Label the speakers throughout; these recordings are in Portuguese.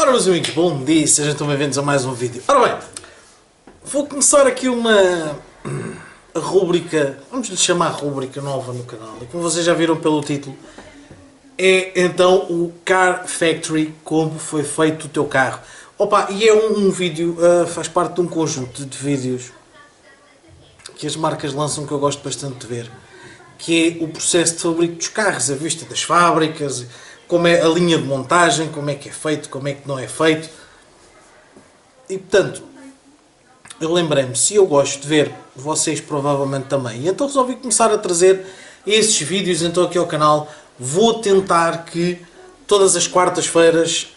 Speaker 1: Ora meus amigos, bom dia, sejam tão bem-vindos a mais um vídeo. Ora bem, vou começar aqui uma rúbrica, vamos lhe chamar rúbrica nova no canal, e como vocês já viram pelo título, é então o Car Factory, como foi feito o teu carro. Opa, e é um, um vídeo, uh, faz parte de um conjunto de vídeos que as marcas lançam que eu gosto bastante de ver, que é o processo de fabrico dos carros, a vista das fábricas, como é a linha de montagem, como é que é feito, como é que não é feito. E portanto, eu lembrei-me, se eu gosto de ver, vocês provavelmente também. E então resolvi começar a trazer esses vídeos então aqui ao canal. Vou tentar que todas as quartas-feiras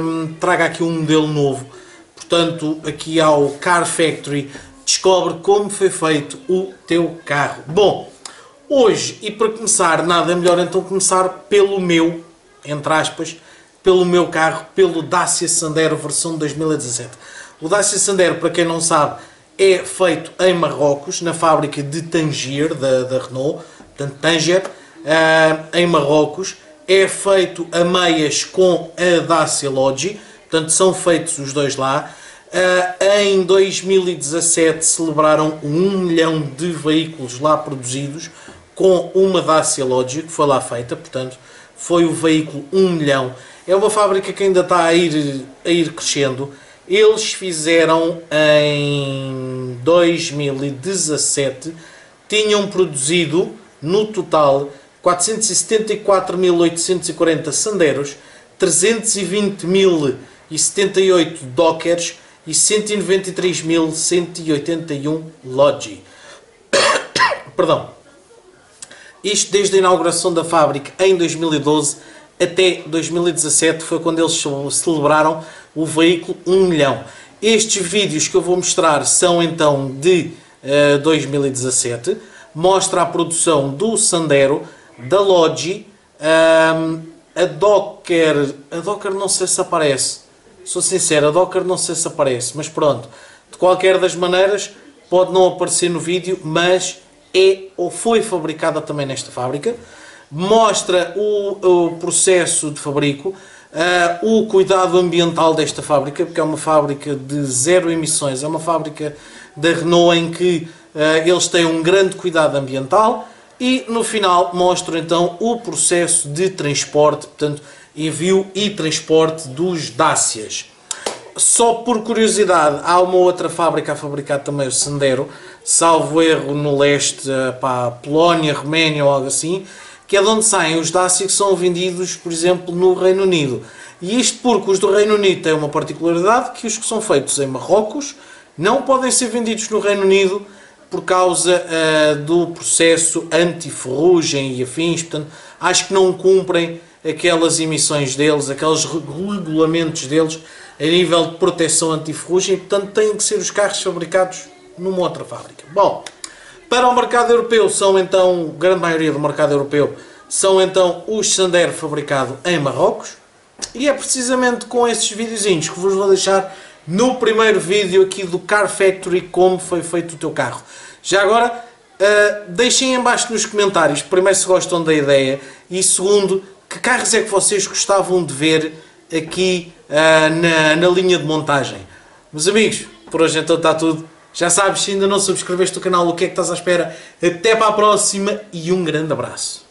Speaker 1: hum, traga aqui um modelo novo. Portanto, aqui ao Car Factory, descobre como foi feito o teu carro. Bom, hoje, e para começar, nada melhor então começar pelo meu entre aspas, pelo meu carro, pelo Dacia Sandero versão 2017. O Dacia Sandero, para quem não sabe, é feito em Marrocos, na fábrica de Tangier, da, da Renault, portanto Tanger, uh, em Marrocos. É feito a meias com a Dacia Logi, portanto são feitos os dois lá. Uh, em 2017 celebraram um milhão de veículos lá produzidos com uma Dacia Logi que foi lá feita, portanto foi o veículo 1 milhão. É uma fábrica que ainda está a ir, a ir crescendo. Eles fizeram em 2017, tinham produzido no total 474.840 Sanderos, 320.078 Dockers e 193.181 Logi. Perdão. Isto desde a inauguração da fábrica em 2012 até 2017 foi quando eles celebraram o veículo 1 milhão. Estes vídeos que eu vou mostrar são então de uh, eh, 2017. Mostra a produção do Sandero, da Logi, um, a Docker. A Docker não sei se aparece. Sou sincero, a Docker não sei se aparece, mas pronto. De qualquer das maneiras, pode não aparecer no vídeo, mas é ou foi fabricada também nesta fábrica, mostra o, o processo de fabrico, uh, o cuidado ambiental desta fábrica, porque é uma fábrica de zero emissões, é uma fábrica da Renault em que uh, eles têm um grande cuidado ambiental e no final mostra então o processo de transporte, portanto envio e transporte dos Dacias. Só por curiosidade, há uma outra fábrica a fabricar também o Sandero, salvo erro no leste, eh, para Polónia, Roménia ou algo assim, que é de onde saem os Dacia que são vendidos, por exemplo, no Reino Unido. E isto porque os do Reino Unido têm uma particularidade que os que são feitos em Marrocos não podem ser vendidos no Reino Unido por causa uh, do processo anti-ferrugem e afins, portanto, acho que não cumprem aquelas emissões deles, aqueles regulamentos deles a nível de proteção anti-ferrugem, portanto, têm que ser os carros fabricados numa outra fábrica. Bom, para o mercado europeu são então, grande maioria do mercado europeu, são então os Sandero fabricado em Marrocos. E é precisamente com esses videozinhos que vos vou deixar no primeiro vídeo aqui do Car Factory como foi feito o teu carro. Já agora, uh, deixem em baixo nos comentários, primeiro se gostam da ideia e segundo, que carros é que vocês gostavam de ver aqui uh, na, na linha de montagem. Meus amigos, por hoje então está tudo. Já sabes, se ainda não subscreveste o canal, o que é que estás à espera? Até para a próxima e um grande abraço.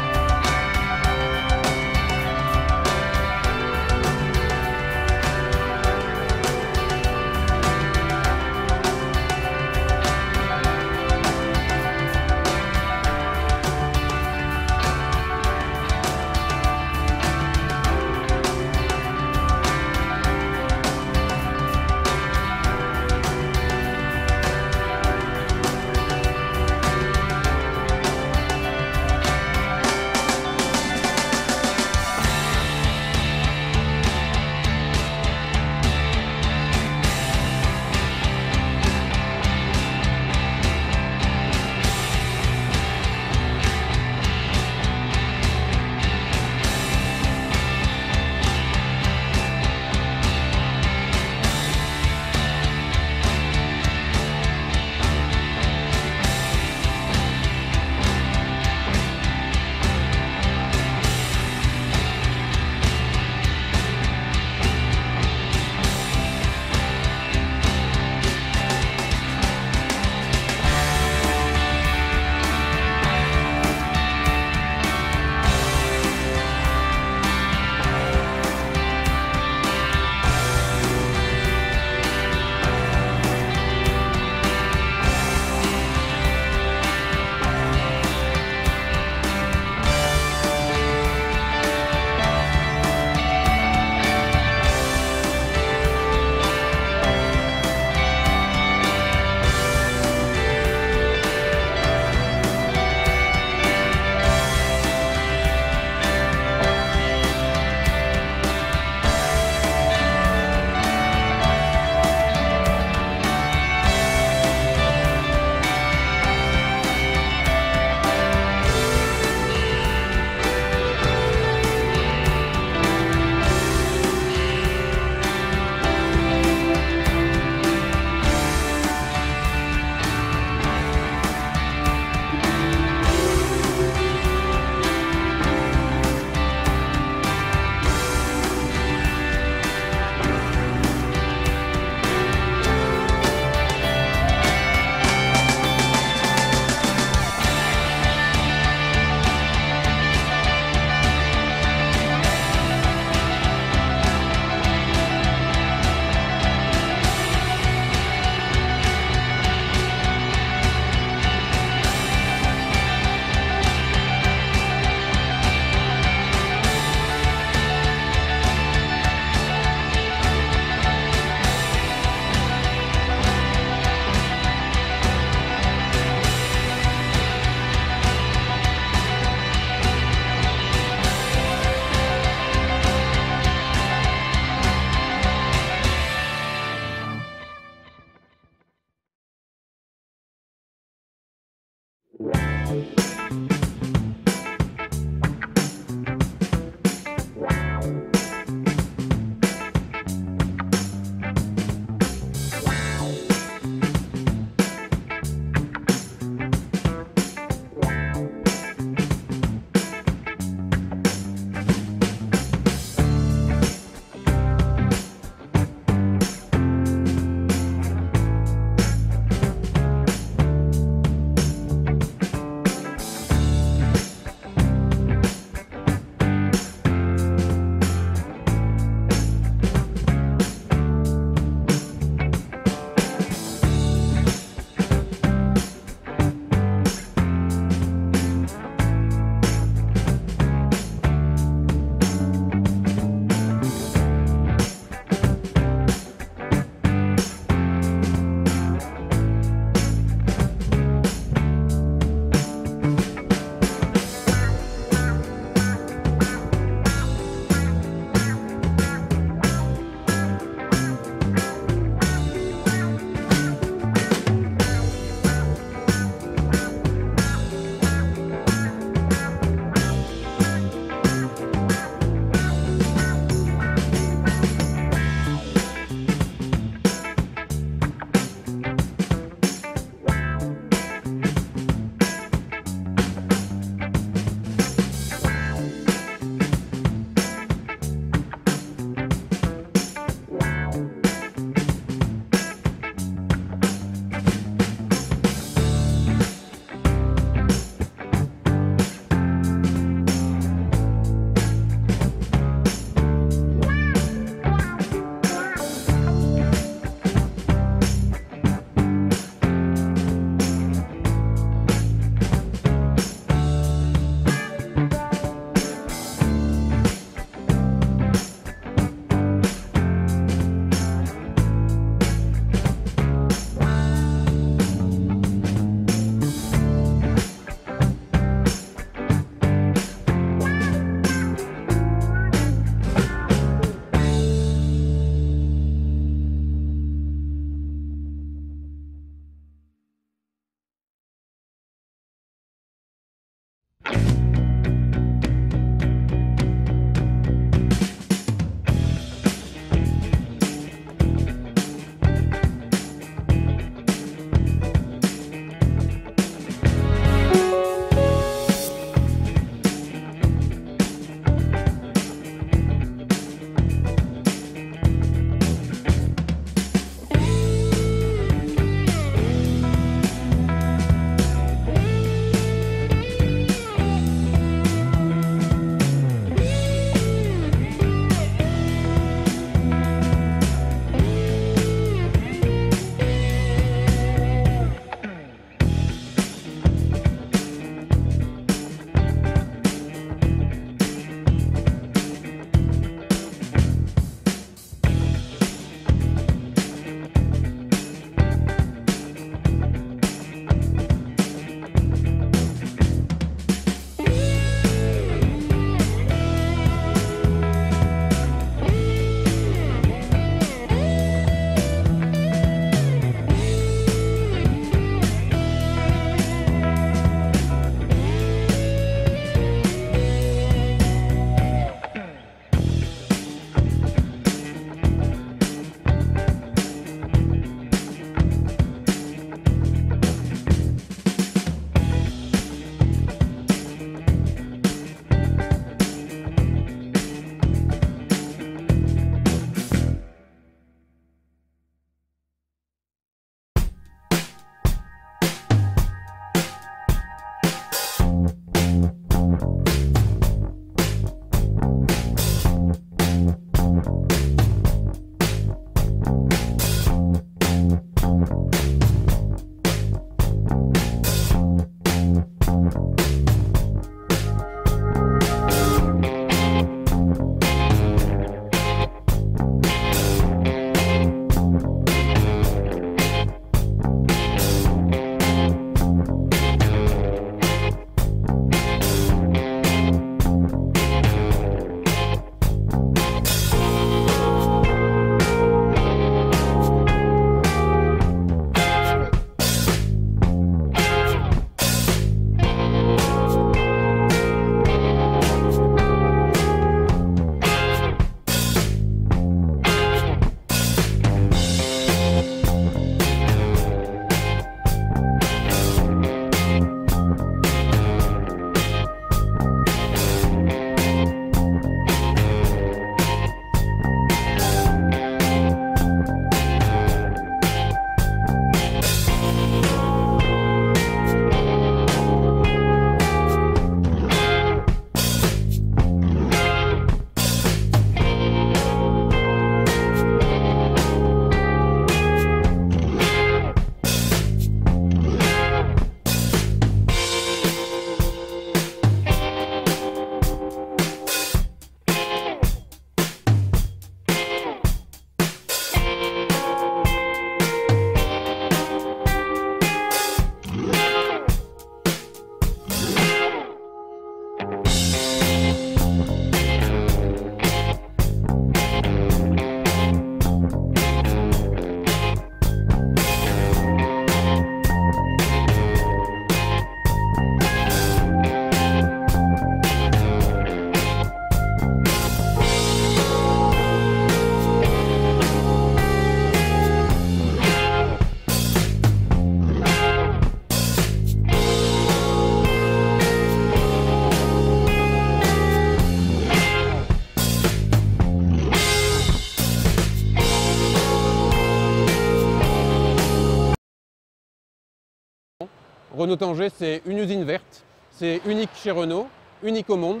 Speaker 2: Renault Tanger, c'est une usine verte, c'est unique chez Renault, unique au monde.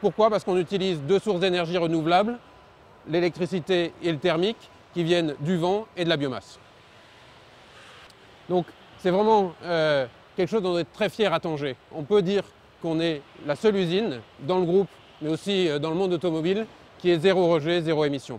Speaker 2: Pourquoi? Parce qu'on utilise deux sources d'énergie renouvelables, l'électricité et le thermique, qui viennent du vent et de la biomasse. Donc c'est vraiment euh, quelque chose dont on est très fier à Tanger. On peut dire qu'on est la seule usine dans le groupe, mais aussi euh, dans le monde automobile, qui est zéro rejet, zéro émission.